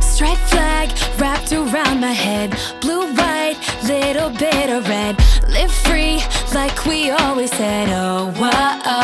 Striped flag wrapped around my head. Blue, white, little bit of red. Live free like we always said. Oh, whoa, oh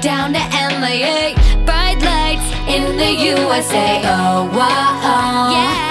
down to LA. Bright lights in the USA. Oh, wow. Oh. Yeah.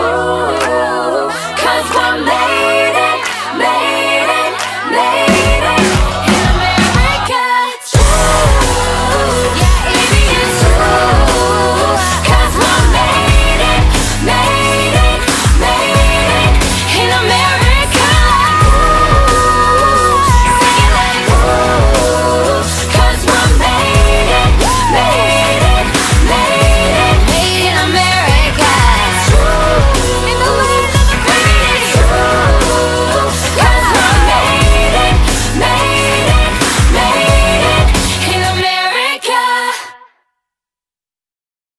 oh.